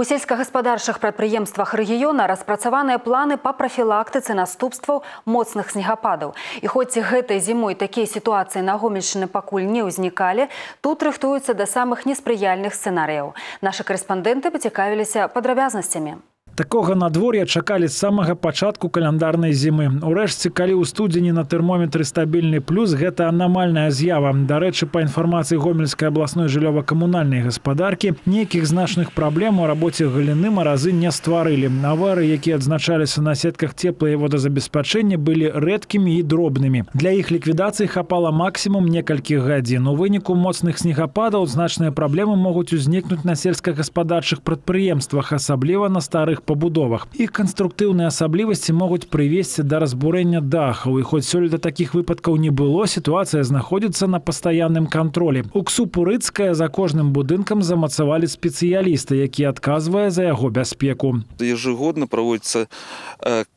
У сельскагаспадарчых прадпрыемствах рэгіёна распрацаваныя планы па прафілактыцы наступстваў моцных снегападаў. І хоць гэтай зімой такія сітуацыі на гомельшчыны пакуль не ўзнікалі, тут рыхтуюцца да самых неспрыяльных сцэнарыяў. Нашы карэспандэнты пацікавіліся падрабязнасцямі. Такога надвор'я чакалі з самага пачатку каляндарнай зімы. Урэшце, калі ў студзені на тэрмометры стабільны плюс, гэта анамальная з'ява. Дарэчы, па інфармацыі гомельскай абласной жыллёва-камунальнай гаспадаркі, нейкіх значных праблем у рабоце галіны маразы не стварылі. Авары, якія адзначаліся на сетках цепла і водазабеспячэння, былі рэдкімі і дробнымі. Для іх ліквідацыі хапала максімум некалькі гадзін. У выніку моцных снегападаў значныя праблемы могуць узнікнуць на сельскагаспадарчых прадпрыемствах, асабліва на старых пабудовах. Іх канструктыўныя асаблівасці могуць прывесці да разбурэння дахаў. І хоць сёлета такіх выпадкаў не было, сітуацыя знаходзіцца на пастаянным кантролі. Уксу Пурыцкая за кожным будынкам замацавалі спецыялісты, які адказвае за яго бяспеку. Ежегодно проводится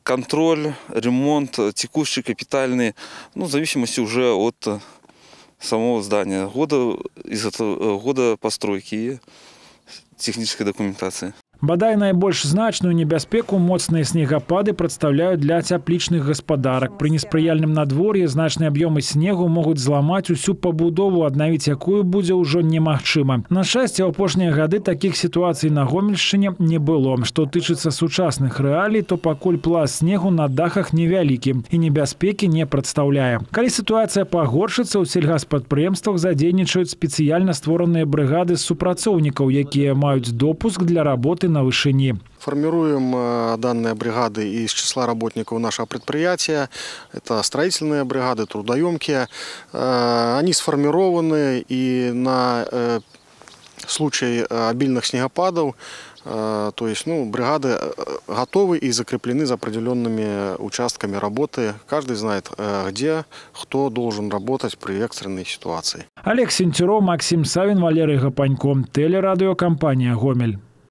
контроль, ремонт текущий, капитальный, ну, в зависимости уже от самого здания, года, из года постройки и технической документации. Бадай найбольш значную небяспеку моцныя снегапады прадстаўляюць для цяплічных гаспадарак. Пры неспрыяльным надвор'і значныя аб'ёмы снегу могуць зламаць усю пабудову, аднавіць якую будзе ўжо немагчыма. На шчасце, у апошнія гады такіх сітуацый на гомельшчыне не было. Што тычыцца сучасных рэалій, то пакуль пласт снегу на дахах невялікі і небяспекі не прадстаўляе. Калі сітуацыя пагоршыцца, у сельгаспрадпрыемствах задзейнічаюць спецыяльна створаныя брыгады супрацоўнікаў, якія маюць допуск для работы на вышине. Формируем э, данные бригады из числа работников нашего предприятия. Это строительные бригады, трудоемкие. Э, они сформированы и на э, случай обильных снегопадов то есть ну, бригады готовы и закреплены за определенными участками работы. Каждый знает, где, кто должен работать при экстренной ситуации. Олег Сентюров, Максим Савин, Валерий Гапанько. Телерадиокомпания «Гомель».